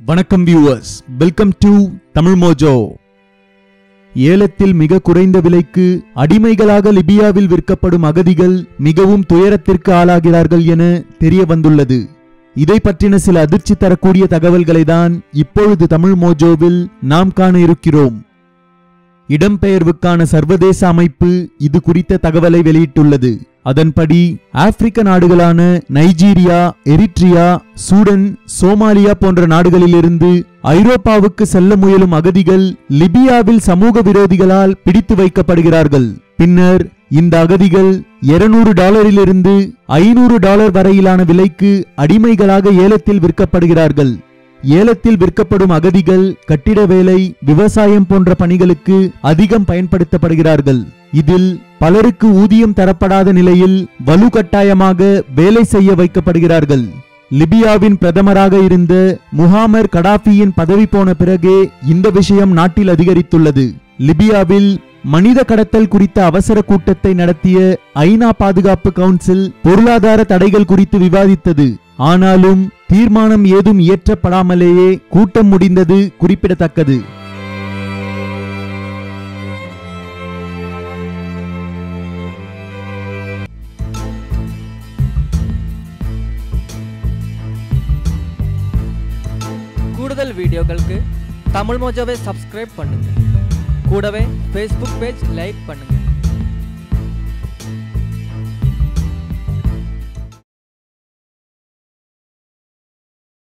வணக்கம் viewers welcome to Tamil Mojo ஏலத்தில் மிக குறைந்த விலைக்கு அடிமைகளாக லிபியாவில் விற்கப்படும் அகதிகள் மிகவும் துயரத்திற்கு ஆளாகிறார்கள் என தெரிய வந்துள்ளது. இதை பற்றின சில அதிர்ச்சி தரக்கூடிய தகவல்களை தான் இப்பொழுது தமிழ் மோஜோவில் நாம் காண இருக்கிறோம். இடம்பெயர்வுக்கான சர்வதேச அமைப்பு இது குறித்த தகவலை வெளியிட்டுள்ளது. அதன்படி ஆப்பிரிக்க நாடுகளான நைஜீரியா எரிட்ரியா சூடன் சோமாலியா போன்ற நாடுகளிலிருந்து ஐரோப்பாவுக்கு செல்ல முயலும் அகதிகள் லிபியாவில் சமூக விரோதிகளால் பிடித்து வைக்கப்படுகிறார்கள். பின்னர் இந்த அகதிகள் 200 டாலரிலிருந்து ஐநூறு டாலர் வரையிலான விலைக்கு அடிமைகளாக ஏலத்தில் விற்கப்படுகிறார்கள். ஏலத்தில் விற்கப்படும் அகதிகள் கட்டிட வேலை விவசாயம் போன்ற பணிகளுக்கு அதிகம் பயன்படுத்தப்படுகிறார்கள். இதில் பலருக்கு ஊதியம் தரப்படாத நிலையில் வலுக்கட்டாயமாக வேலை செய்ய வைக்கப்படுகிறார்கள். லிபியாவின் பிரதமராக இருந்த முஹாமர் கடாஃபியின் பதவி போன பிறகே இந்த விஷயம் நாட்டில் அதிகரித்துள்ளது. லிபியாவில் மனித கடத்தல் குறித்த அவசர கூட்டத்தை நடத்திய ஐநா பாதுகாப்பு கவுன்சில் பொருளாதார தடைகள் குறித்து விவாதித்தது. ஆனாலும் தீர்மானம் ஏதும் இயற்றப்படாமலேயே கூட்டம் முடிந்தது குறிப்பிடத்தக்கது. கூடுதல் வீடியோக்களுக்கு தமிழ் மோஜோவை சப்ஸ்கிரைப் பண்ணுங்க கூடவே ஃபேஸ்புக் பேஜ் லைக் பண்ணுங்க